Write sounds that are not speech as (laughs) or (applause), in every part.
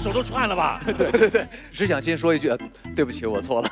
手都串了吧？(laughs) 对对对只想先说一句，呃对不起，我错了。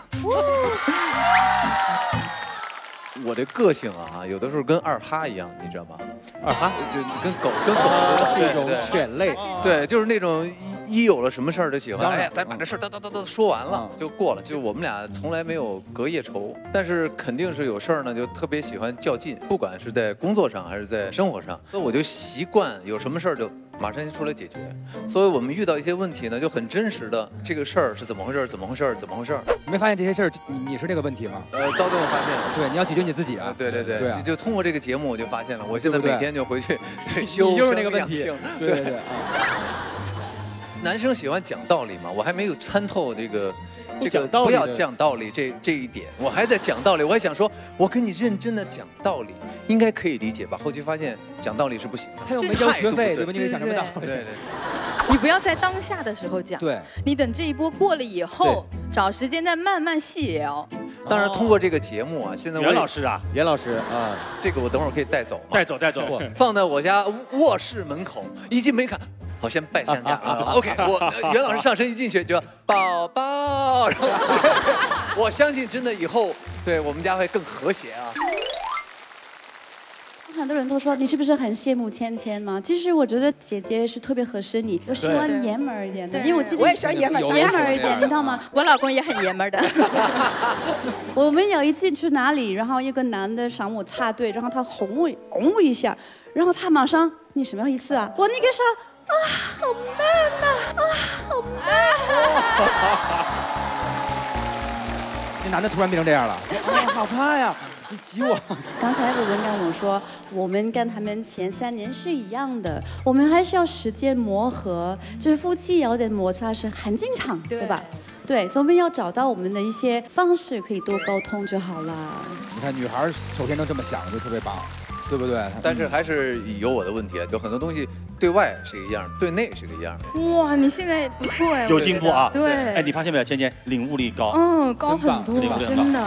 我的个性啊，有的时候跟二哈一样，你知道吗？二哈就跟狗跟狗哦是一种犬类，对，就是那种一一有了什么事儿就喜欢，哎呀，咱把这事儿哒哒哒哒说完了嗯就过了。就是我们俩从来没有隔夜仇，但是肯定是有事儿呢，就特别喜欢较劲，不管是在工作上还是在生活上，所以我就习惯有什么事儿就马上就出来解决。所以我们遇到一些问题呢，就很真实的这个事儿是怎么回事儿，怎么回事儿，怎么回事儿。你没发现这些事儿，你你是这个问题吗？呃，到最后发现了。对，你要解决你自己啊啊，。对对对，就就通过这个节目，我就发现了，我现在每天就回去对修 (laughs) 你就是那个问题。对对对 (laughs) 啊，男生喜欢讲道理嘛，我还没有参透这个这个讲道理不要讲道理这这一点，我还在讲道理，我还想说，我跟你认真的讲道理，应该可以理解吧？后期发现讲道理是不行的。他又没交学费，这对吧？你得讲什么道理？对对，你不要在当下的时候讲，对，你等这一波过了以后，找时间再慢慢细聊。当然通过这个节目啊，现在我袁老师啊，袁老师啊，这个我等会儿可以带走，带走带走。放在我家卧室门口，一进门一看。好，先拜山家啊！OK，我呃袁老师 (laughs) 上身一进去就宝宝，然 (laughs) 后我相信真的以后对我们家会更和谐啊。很多人都说你是不是很羡慕芊芊吗？其实我觉得姐姐是特别合适你，我喜欢爷们儿一点的，因为我记得我也喜欢爷们儿爷们儿一点，你知道吗？我老公也很爷们儿的，我们有一次去哪里，然后一个男的赏我插队，然后他哄我哄我一下，然后他马上你什么意思啊？我那个时候啊，好 man 呐、啊，好 man。这男的突然变成这样了，哎，好怕呀！你挤我，刚才有人跟我说，我们跟他们前三年是一样的，我们还是要时间磨合，就是夫妻有点摩擦是很正常，对吧？对，所以我们要找到我们的一些方式，可以多沟通就好了。你看女孩儿首先能这么想，就特别棒，对不对？但是还是有我的问题啊，就很多东西对外是一个样，对内是个样。哇，你现在不错哎，有进步啊对，哎，你发现没有，芊芊领悟力高。嗯，高很多，真棒真的。